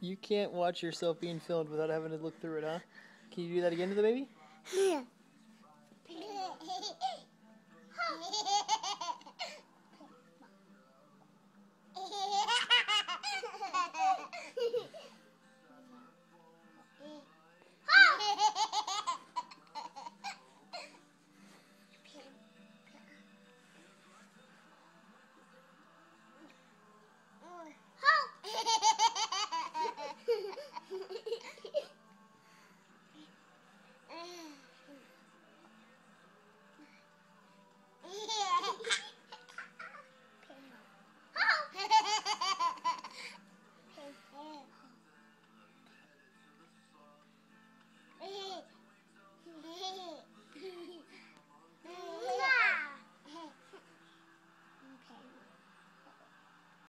You can't watch yourself being filmed without having to look through it, huh? Can you do that again to the baby?